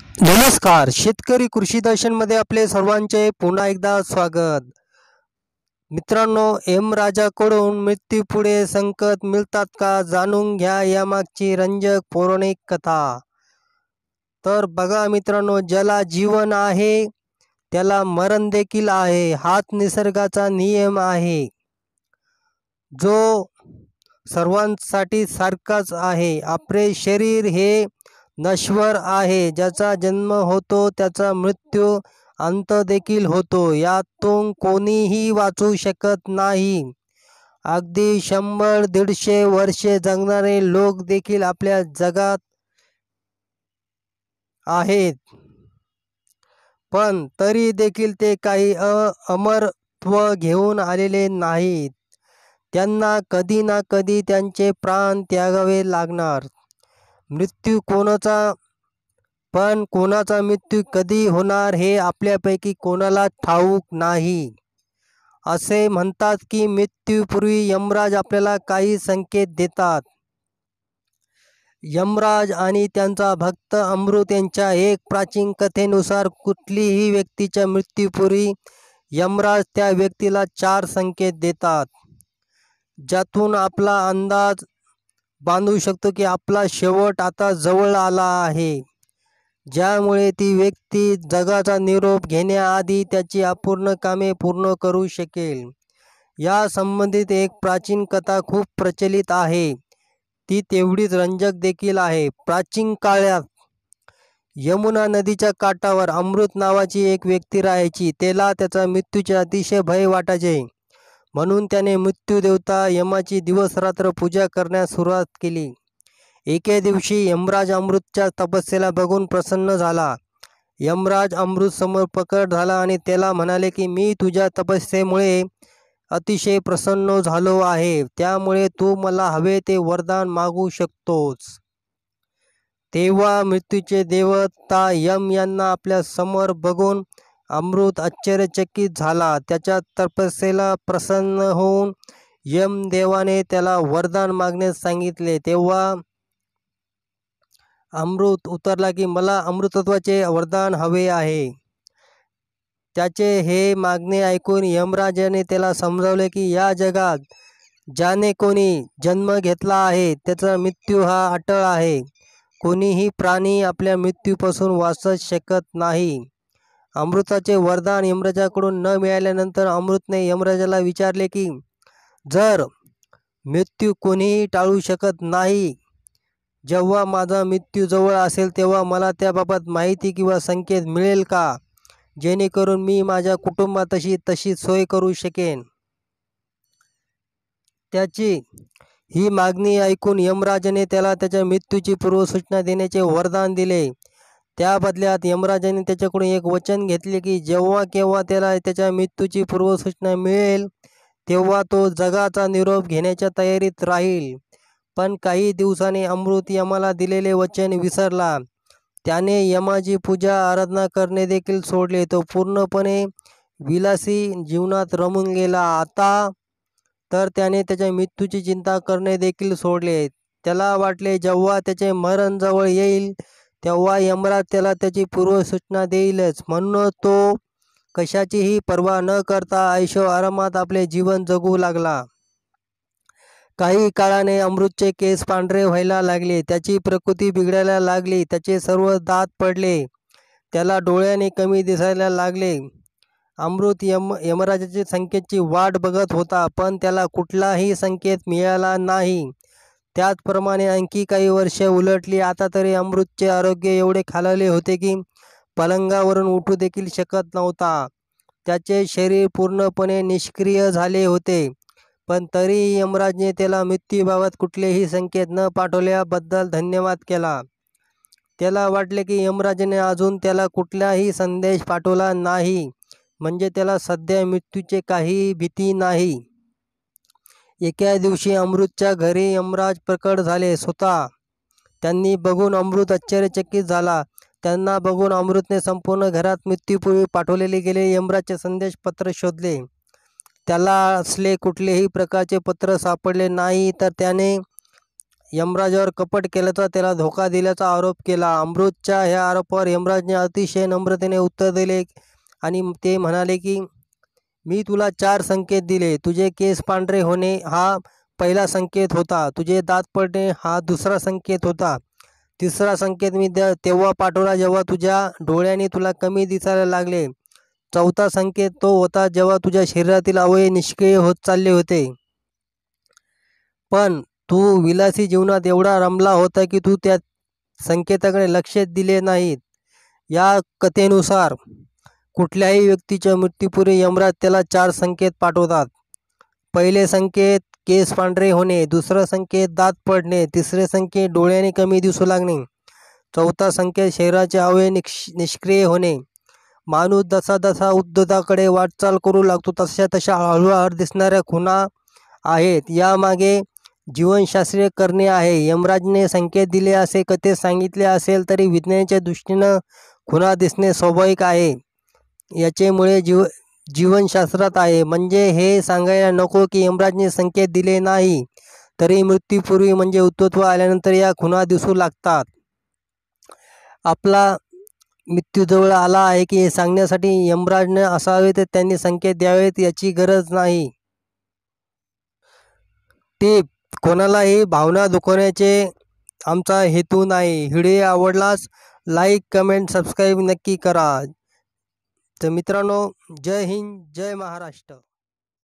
नमस्कार. शेतकरी कृषी दर्शनमध्ये आपले सर्वांचे पुन्हा एकदा स्वागत. मित्रांनो एम राजाकडून मृत्यूपुढे संकट मिळतात का जाणून घ्या यामागची रंजक पौराणिक कथा. तर बघा मित्रांनो ज्याला जीवन आहे त्याला मरण देखील आहे. हाच निसर्गाचा नियम आहे. जो सर्वांसाठी सारखाच आहे. आपले शरीर हे नश्वर आहे ज्याचा जन्म होतो त्याचा मृत्यू अंत देखील होतो. यातून कोणीही वाचू शकत नाही. अगदी शंभर दीडशे वर्षे जगणारे लोक देखील आपल्या जगात आहेत. पण तरी देखील ते काही अ अमरत्व घेऊन आलेले नाहीत. त्यांना कधी ना कधी त्यांचे प्राण त्यागावे लागणार. मृत्यू कोणाचा? पण कोणाचा मृत्यू कधी होणार हे आपल्यापैकी कोणाला ठाऊक नाही. असे म्हणतात की मृत्यूपूर्वी यमराज आपल्याला काही संकेत देतात. यमराज आणि त्यांचा भक्त अमृत यांच्या एक प्राचीन कथेनुसार कुठलीही व्यक्तीच्या मृत्यूपूर्वी यमराज त्या व्यक्तीला चार संकेत देतात. ज्यातून आपला अंदाज बांधू शकतो की आपला शेवट आता जवळ आला आहे. ज्यामुळे ती व्यक्ती जगाचा निरोप घेण्याआधी त्याची अपूर्ण कामे पूर्ण करू शकेल. या संबंधित एक प्राचीन कथा खूप प्रचलित आहे. ती तेवढीच रंजक देखील आहे. प्राचीन काळात यमुना नदीच्या काठावर अमृत नावाची एक व्यक्ती राहायची. त्याला त्याचा मृत्यूचे अतिशय भय वाटायचे. म्हणून त्याने मृत्यूदेवता यमाची दिवसरात्र पूजा करण्यास सुरुवात केली. एके दिवशी यमराज अमृतच्या तपस्येला बघून प्रसन्न झाला. यमराज अमृत समोर प्रकट झाला आणि त्याला म्हणाले की मी तुझ्या तपस्येमुळे अतिशय प्रसन्न झालो आहे. त्यामुळे तू मला हवे ते वरदान मागू शकतोस. तेव्हा मृत्यूचे देवता यम यांना आपल्यासमोर बघून अमृत आश्चर्यचकित झाला. त्याच्या तपस्येला प्रसन्न होऊन यमदेवाने त्याला वरदान मागण्यास सांगितले. तेव्हा अमृत उतरला की मला अमृतत्वाचे वरदान हवे आहे. त्याचे हे मागणे ऐकून यमराजाने त्याला समजावले की या जगात ज्याने कोणी जन्म घेतला आहे त्याचा मृत्यू हा अटळ आहे. कोणीही प्राणी आपल्या मृत्यूपासून वाचत शकत नाही. अमृताचे वरदान यमराजाकडून न मिळाल्यानंतर अमृतने यमराजाला विचारले की जर मृत्यू कोणीही टाळू शकत नाही जेव्हा माझा मृत्यू जवळ असेल तेव्हा मला त्याबाबत माहिती किंवा संकेत मिळेल का? जेणेकरून मी माझ्या कुटुंबातशी तशी सोय करू शकेन. त्याची ही मागणी ऐकून यमराजाने त्याला त्याच्या मृत्यूची पूर्वसूचना देण्याचे वरदान दिले. त्या बदल्यात यमराजाने त्याच्याकडून एक वचन घेतले की जेव्हा केव्हा त्याला त्याच्या मृत्यूची पूर्वसूचना मिळेल तेव्हा तो जगाचा निरोप घेण्याच्या तयारीत राहील. पण काही दिवसांनी अमृत यमाला दिलेले वचन विसरला. त्याने यमाची पूजा आराधना करणे देखील सोडले. तो पूर्णपणे विलासी जीवनात रमून गेला. आता तर त्याने त्याच्या मृत्यूची चिंता करणे देखील सोडले. त्याला वाटले जेव्हा त्याचे मरण जवळ येईल तेव्हा यमराज त्याला त्याची पूर्वसूचना देईलच. म्हणून तो कशाचीही पर्वा न करता ऐशो आरामात आपले जीवन जगू लागला. काही काळाने अमृतचे केस पांढरे व्हायला लागले. त्याची प्रकृती बिघडायला लागली. त्याचे सर्व दात पडले. त्याला डोळ्याने कमी दिसायला लागले. अमृत यम यमराजाचे संकेतची वाट बघत होता पण त्याला कुठलाही संकेत मिळाला नाही. त्याचप्रमाणे आणखी काही वर्षे उलटली. आता तरी अमृतचे आरोग्य एवढे खालवले होते की पलंगावरून उठू देखील शकत नव्हता. त्याचे शरीर पूर्णपणे निष्क्रिय झाले होते. पण तरीही यमराजने त्याला मृत्यूबाबत कुठलेही संकेत न पाठवल्याबद्दल धन्यवाद केला. त्याला वाटले की यमराजने अजून त्याला कुठलाही संदेश पाठवला नाही. म्हणजे त्याला सध्या मृत्यूचे काही भीती नाही. एका दिवशी अमृतच्या घरी यमराज प्रकट झाले. स्वतः त्यांनी बघून अमृत आश्चर्यचकित झाला. त्यांना बघून अमृतने संपूर्ण घरात मृत्यूपूर्वी पाठवलेले गेले. यमराजचे संदेश पत्र शोधले. त्याला असले कुठलेही प्रकारचे पत्र सापडले नाही. तर त्याने यमराजावर कपट केल्याचा त्याला धोका दिल्याचा आरोप केला. अमृतच्या ह्या आरोपावर यमराजने अतिशय नम्रतेने उत्तर दिले आणि ते म्हणाले की मी तुला चार संकेत दिले. तुझे केस पांढरे होणे हा पहिला संकेत होता. तुझे दात पडणे हा दुसरा संकेत होता. तिसरा संकेत मी द्या तेव्हा पाठवला जेव्हा तुझ्या डोळ्याने तुला कमी दिसायला लागले. चौथा संकेत तो होता जेव्हा तुझ्या शरीरातील अवयव निष्क्रिय होत चालले होते. पण तू विलासी जीवनात एवढा रमला होता की तू त्या संकेताकडे लक्ष दिले नाहीत. या कथेनुसार कुठल्याही व्यक्तीच्या मृत्यूपूर्वी यमराज त्याला चार संकेत पाठवतात. पहिले संकेत केस पांढरे होणे. दुसरं संकेत दात पडणे. तिसरे संकेत डोळ्याने कमी दिसू लागणे. चौथा संकेत शरीराचे अवयव निक्ष निष्क्रिय होणे. माणूस जसा जसा उद्योगाकडे वाटचाल करू लागतो तशा तशा हळूहळू दिसणाऱ्या खुणा आहेत. यामागे जीवनशास्त्रीय करणे आहे. यमराजने संकेत दिले असे कथेत सांगितले असेल तरी विज्ञानाच्या दृष्टीनं खुणा दिसणे स्वाभाविक आहे. याचेमुळे जीव जीवनशास्त्रात आहे. म्हणजे हे सांगायला नको की यमराजने संकेत दिले नाही तरी मृत्यूपूर्वी म्हणजे उत्तत्व आल्यानंतर या खुणा दिसू लागतात. आपला मृत्यूजवळ आला आहे की हे सांगण्यासाठी यमराजने असावे तर त्यांनी संकेत द्यावेत याची गरज नाही. ते कोणालाही भावना दुखवण्याचे आमचा हेतू नाही. व्हिडिओ आवडलास लाईक कमेंट सबस्क्राईब नक्की करा. तर मित्रांनो जय हिंद जय महाराष्ट्र